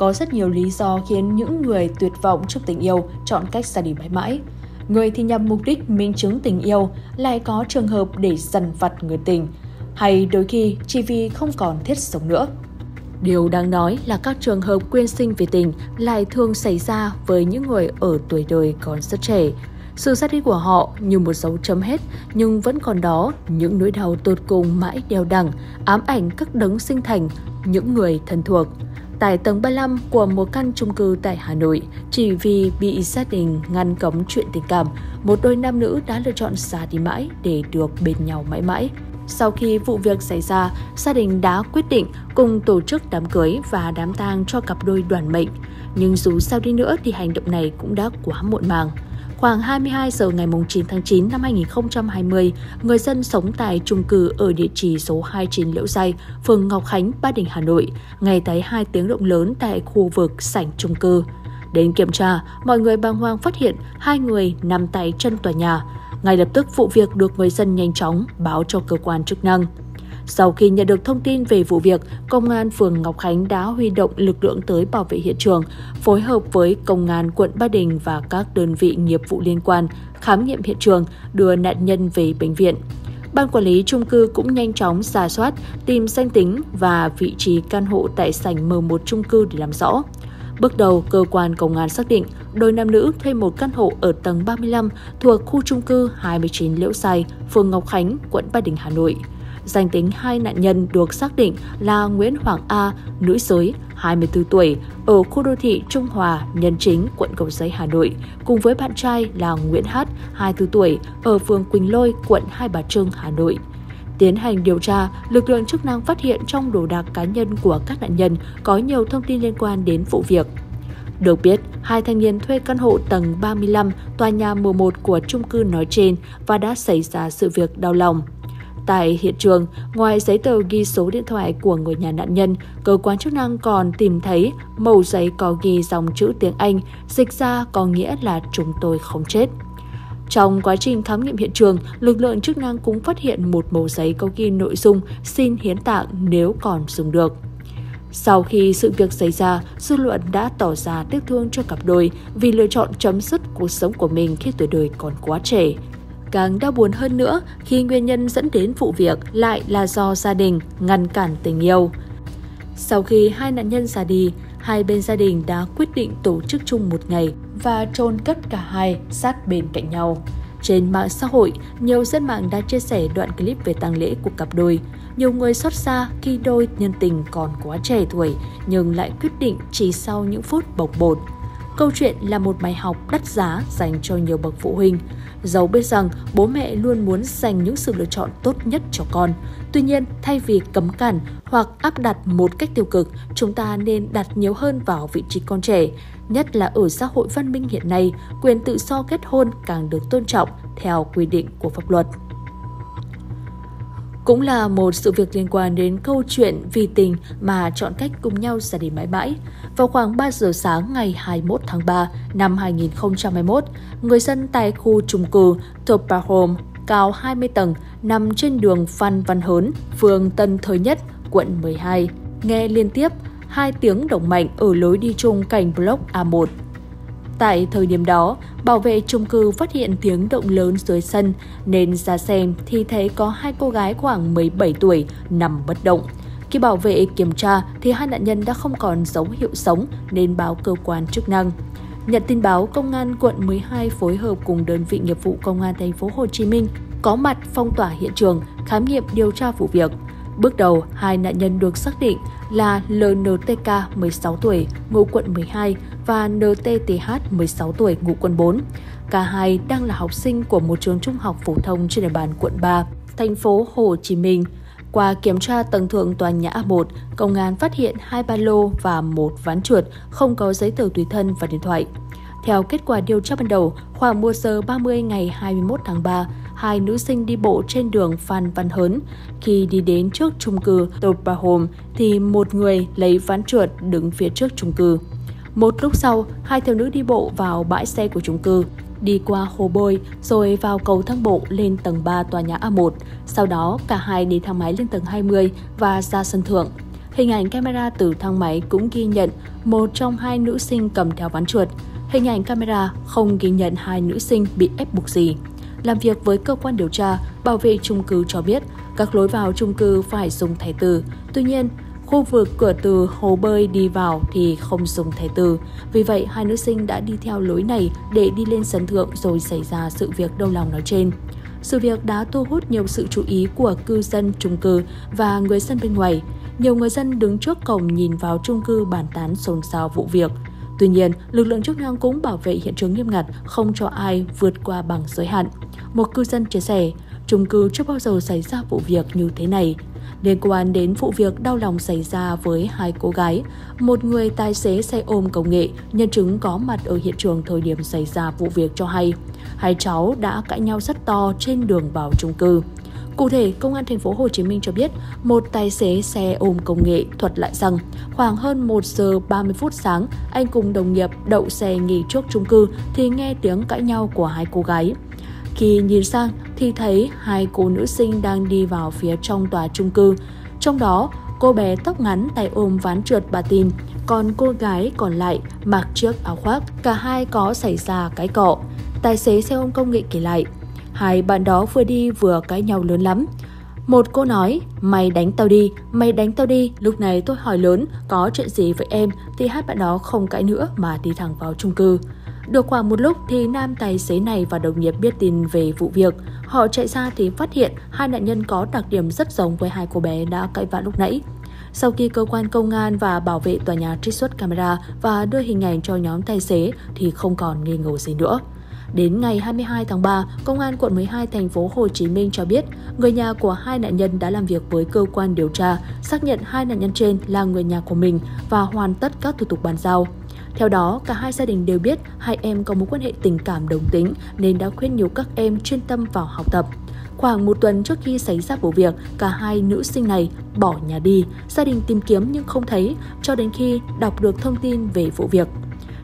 có rất nhiều lý do khiến những người tuyệt vọng trước tình yêu chọn cách ra đi mãi mãi. Người thì nhằm mục đích minh chứng tình yêu, lại có trường hợp để dần vặt người tình, hay đôi khi chỉ vì không còn thiết sống nữa. Điều đáng nói là các trường hợp quyên sinh vì tình lại thường xảy ra với những người ở tuổi đời còn rất trẻ. Sự ra đi của họ như một dấu chấm hết nhưng vẫn còn đó những nỗi đau tột cùng mãi đeo đằng, ám ảnh các đấng sinh thành, những người thân thuộc. Tại tầng 35 của một căn chung cư tại Hà Nội, chỉ vì bị gia đình ngăn cấm chuyện tình cảm, một đôi nam nữ đã lựa chọn xa đi mãi để được bên nhau mãi mãi. Sau khi vụ việc xảy ra, gia đình đã quyết định cùng tổ chức đám cưới và đám tang cho cặp đôi đoàn mệnh. Nhưng dù sao đi nữa thì hành động này cũng đã quá muộn màng. Khoảng 22 giờ ngày 9 tháng 9 năm 2020, người dân sống tại chung cư ở địa chỉ số 29 Liễu Giai, phường Ngọc Khánh, Ba Đình, Hà Nội, nghe thấy hai tiếng động lớn tại khu vực sảnh chung cư. Đến kiểm tra, mọi người bàng hoàng phát hiện hai người nằm tại chân tòa nhà. Ngay lập tức vụ việc được người dân nhanh chóng báo cho cơ quan chức năng. Sau khi nhận được thông tin về vụ việc, Công an phường Ngọc Khánh đã huy động lực lượng tới bảo vệ hiện trường, phối hợp với Công an quận Ba Đình và các đơn vị nghiệp vụ liên quan khám nghiệm hiện trường, đưa nạn nhân về bệnh viện. Ban quản lý trung cư cũng nhanh chóng giả soát, tìm danh tính và vị trí căn hộ tại sảnh M1 trung cư để làm rõ. Bước đầu, cơ quan công an xác định đôi nam nữ thuê một căn hộ ở tầng 35 thuộc khu trung cư 29 Liễu Sai, phường Ngọc Khánh, quận Ba Đình, Hà Nội. Danh tính hai nạn nhân được xác định là Nguyễn Hoàng A, nữ giới, 24 tuổi, ở khu đô thị Trung Hòa, Nhân Chính, quận Cầu Giấy, Hà Nội, cùng với bạn trai là Nguyễn H, 24 tuổi, ở phường Quỳnh Lôi, quận Hai Bà Trưng, Hà Nội. Tiến hành điều tra, lực lượng chức năng phát hiện trong đồ đạc cá nhân của các nạn nhân có nhiều thông tin liên quan đến vụ việc. Được biết, hai thanh niên thuê căn hộ tầng 35 tòa nhà mùa 1 của chung cư nói trên và đã xảy ra sự việc đau lòng. Tại hiện trường, ngoài giấy tờ ghi số điện thoại của người nhà nạn nhân, cơ quan chức năng còn tìm thấy mẩu giấy có ghi dòng chữ tiếng Anh, dịch ra có nghĩa là chúng tôi không chết. Trong quá trình khám nghiệm hiện trường, lực lượng chức năng cũng phát hiện một mẩu giấy có ghi nội dung xin hiến tạng nếu còn dùng được. Sau khi sự việc xảy ra, dư luận đã tỏ ra tiếc thương cho cặp đôi vì lựa chọn chấm dứt cuộc sống của mình khi tuổi đời còn quá trẻ. Càng đau buồn hơn nữa khi nguyên nhân dẫn đến vụ việc lại là do gia đình ngăn cản tình yêu. Sau khi hai nạn nhân ra đi, hai bên gia đình đã quyết định tổ chức chung một ngày và chôn cất cả hai sát bên cạnh nhau. Trên mạng xã hội, nhiều dân mạng đã chia sẻ đoạn clip về tang lễ của cặp đôi. Nhiều người xót xa khi đôi nhân tình còn quá trẻ tuổi nhưng lại quyết định chỉ sau những phút bộc bột. Câu chuyện là một bài học đắt giá dành cho nhiều bậc phụ huynh. Dẫu biết rằng bố mẹ luôn muốn dành những sự lựa chọn tốt nhất cho con. Tuy nhiên, thay vì cấm cản hoặc áp đặt một cách tiêu cực, chúng ta nên đặt nhiều hơn vào vị trí con trẻ. Nhất là ở xã hội văn minh hiện nay, quyền tự do kết hôn càng được tôn trọng theo quy định của pháp luật. Cũng là một sự việc liên quan đến câu chuyện vì tình mà chọn cách cùng nhau ra đi mãi mãi. Vào khoảng 3 giờ sáng ngày 21 tháng 3 năm 2021, người dân tại khu trung cư Topa Home cao 20 tầng nằm trên đường Phan Văn Hớn, phường Tân Thới Nhất, quận 12, nghe liên tiếp hai tiếng động mạnh ở lối đi chung cạnh block A1 Tại thời điểm đó, bảo vệ chung cư phát hiện tiếng động lớn dưới sân nên ra xem thì thấy có hai cô gái khoảng 17 tuổi nằm bất động. Khi bảo vệ kiểm tra thì hai nạn nhân đã không còn dấu hiệu sống nên báo cơ quan chức năng. Nhận tin báo, công an quận 12 phối hợp cùng đơn vị nghiệp vụ công an thành phố Hồ Chí Minh có mặt phong tỏa hiện trường, khám nghiệm điều tra vụ việc. Bước đầu, hai nạn nhân được xác định là LNTK 16 tuổi, ngụ quận 12 và NTTH 16 tuổi, ngụ quận 4. Cả hai đang là học sinh của một trường trung học phổ thông trên địa bàn quận 3, thành phố Hồ Chí Minh. Qua kiểm tra tầng thượng tòa nhà A1, công an phát hiện hai ba lô và một ván chuột không có giấy tờ tùy thân và điện thoại. Theo kết quả điều tra ban đầu, khoảng 1 giờ 30 ngày 21 tháng 3, hai nữ sinh đi bộ trên đường Phan Văn Hớn. Khi đi đến trước chung cư Topa Home thì một người lấy ván chuột đứng phía trước chung cư. Một lúc sau, hai thiếu nữ đi bộ vào bãi xe của chung cư, đi qua hồ bơi rồi vào cầu thang bộ lên tầng 3 tòa nhà A1. Sau đó, cả hai đi thang máy lên tầng 20 và ra sân thượng. Hình ảnh camera từ thang máy cũng ghi nhận một trong hai nữ sinh cầm theo ván chuột. Hình ảnh camera không ghi nhận hai nữ sinh bị ép buộc gì. Làm việc với cơ quan điều tra, bảo vệ chung cư cho biết các lối vào chung cư phải dùng thẻ từ. Tuy nhiên, khu vực cửa từ hồ bơi đi vào thì không dùng thẻ từ. Vì vậy, hai nữ sinh đã đi theo lối này để đi lên sân thượng rồi xảy ra sự việc đau lòng nói trên. Sự việc đã thu hút nhiều sự chú ý của cư dân chung cư và người dân bên ngoài. Nhiều người dân đứng trước cổng nhìn vào chung cư bàn tán xôn xao vụ việc. Tuy nhiên, lực lượng chức năng cũng bảo vệ hiện trường nghiêm ngặt, không cho ai vượt qua bằng giới hạn. Một cư dân chia sẻ, chung cư chưa bao giờ xảy ra vụ việc như thế này. Liên quan đến vụ việc đau lòng xảy ra với hai cô gái, một người tài xế xe ôm công nghệ, nhân chứng có mặt ở hiện trường thời điểm xảy ra vụ việc cho hay, hai cháu đã cãi nhau rất to trên đường vào chung cư. Cụ thể, Công an thành phố Hồ Chí Minh cho biết, một tài xế xe ôm công nghệ thuật lại rằng khoảng hơn 1 giờ 30 phút sáng, anh cùng đồng nghiệp đậu xe nghỉ trước chung cư thì nghe tiếng cãi nhau của hai cô gái. Khi nhìn sang thì thấy hai cô nữ sinh đang đi vào phía trong tòa trung cư. Trong đó, cô bé tóc ngắn tay ôm ván trượt bà tìm, còn cô gái còn lại mặc chiếc áo khoác. Cả hai có xảy ra cái cọ. Tài xế xe ôm công nghệ kể lại, hai bạn đó vừa đi vừa cãi nhau lớn lắm. Một cô nói, mày đánh tao đi, mày đánh tao đi. Lúc này tôi hỏi lớn, có chuyện gì với em thì hai bạn đó không cãi nữa mà đi thẳng vào chung cư. Được khoảng một lúc thì nam tài xế này và đồng nghiệp biết tin về vụ việc. Họ chạy ra thì phát hiện hai nạn nhân có đặc điểm rất giống với hai cô bé đã cãi vã lúc nãy. Sau khi cơ quan công an và bảo vệ tòa nhà trích xuất camera và đưa hình ảnh cho nhóm tài xế thì không còn nghi ngờ gì nữa. Đến ngày 22 tháng 3, Công an quận 12 thành phố Hồ Chí Minh cho biết người nhà của hai nạn nhân đã làm việc với cơ quan điều tra, xác nhận hai nạn nhân trên là người nhà của mình và hoàn tất các thủ tục bàn giao. Theo đó, cả hai gia đình đều biết hai em có mối quan hệ tình cảm đồng tính nên đã khuyên nhủ các em chuyên tâm vào học tập. Khoảng một tuần trước khi xảy ra vụ việc, cả hai nữ sinh này bỏ nhà đi, gia đình tìm kiếm nhưng không thấy cho đến khi đọc được thông tin về vụ việc.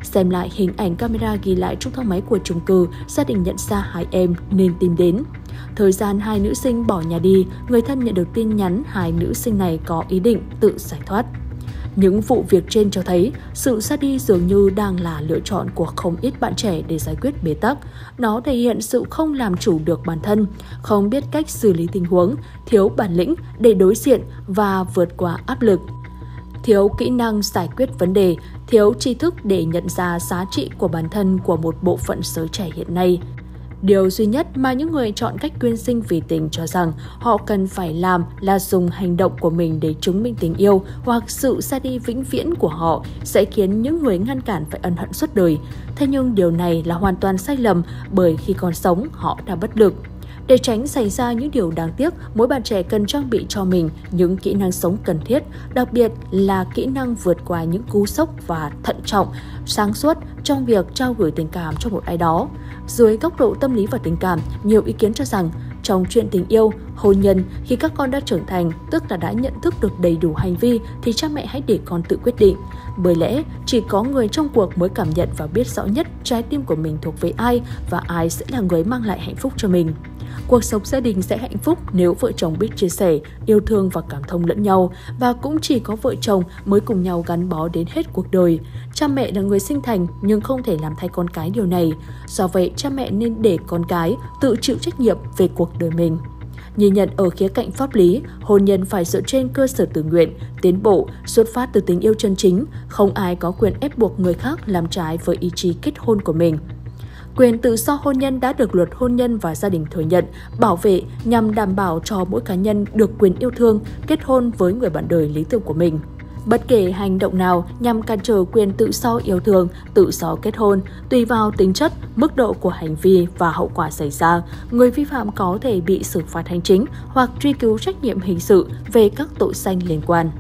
Xem lại hình ảnh camera ghi lại trong thang máy của chung cư, gia đình nhận ra hai em nên tìm đến. Thời gian hai nữ sinh bỏ nhà đi, người thân nhận được tin nhắn hai nữ sinh này có ý định tự giải thoát. Những vụ việc trên cho thấy sự ra đi dường như đang là lựa chọn của không ít bạn trẻ để giải quyết bế tắc. Nó thể hiện sự không làm chủ được bản thân, không biết cách xử lý tình huống, thiếu bản lĩnh để đối diện và vượt qua áp lực thiếu kỹ năng giải quyết vấn đề, thiếu tri thức để nhận ra giá trị của bản thân của một bộ phận giới trẻ hiện nay. Điều duy nhất mà những người chọn cách quyên sinh vì tình cho rằng họ cần phải làm là dùng hành động của mình để chứng minh tình yêu hoặc sự ra đi vĩnh viễn của họ sẽ khiến những người ngăn cản phải ân hận suốt đời. Thế nhưng điều này là hoàn toàn sai lầm bởi khi còn sống họ đã bất lực. Để tránh xảy ra những điều đáng tiếc, mỗi bạn trẻ cần trang bị cho mình những kỹ năng sống cần thiết, đặc biệt là kỹ năng vượt qua những cú sốc và thận trọng, sáng suốt trong việc trao gửi tình cảm cho một ai đó. Dưới góc độ tâm lý và tình cảm, nhiều ý kiến cho rằng trong chuyện tình yêu, hôn nhân, khi các con đã trưởng thành, tức là đã nhận thức được đầy đủ hành vi, thì cha mẹ hãy để con tự quyết định. Bởi lẽ, chỉ có người trong cuộc mới cảm nhận và biết rõ nhất trái tim của mình thuộc về ai và ai sẽ là người mang lại hạnh phúc cho mình. Cuộc sống gia đình sẽ hạnh phúc nếu vợ chồng biết chia sẻ, yêu thương và cảm thông lẫn nhau và cũng chỉ có vợ chồng mới cùng nhau gắn bó đến hết cuộc đời. Cha mẹ là người sinh thành nhưng không thể làm thay con cái điều này. Do vậy, cha mẹ nên để con cái tự chịu trách nhiệm về cuộc đời mình. Nhìn nhận ở khía cạnh pháp lý, hôn nhân phải dựa trên cơ sở tự nguyện, tiến bộ, xuất phát từ tình yêu chân chính, không ai có quyền ép buộc người khác làm trái với ý chí kết hôn của mình. Quyền tự do hôn nhân đã được luật hôn nhân và gia đình thừa nhận, bảo vệ nhằm đảm bảo cho mỗi cá nhân được quyền yêu thương, kết hôn với người bạn đời lý tưởng của mình. Bất kể hành động nào nhằm cản trở quyền tự do yêu thương, tự do kết hôn, tùy vào tính chất, mức độ của hành vi và hậu quả xảy ra, người vi phạm có thể bị xử phạt hành chính hoặc truy cứu trách nhiệm hình sự về các tội danh liên quan.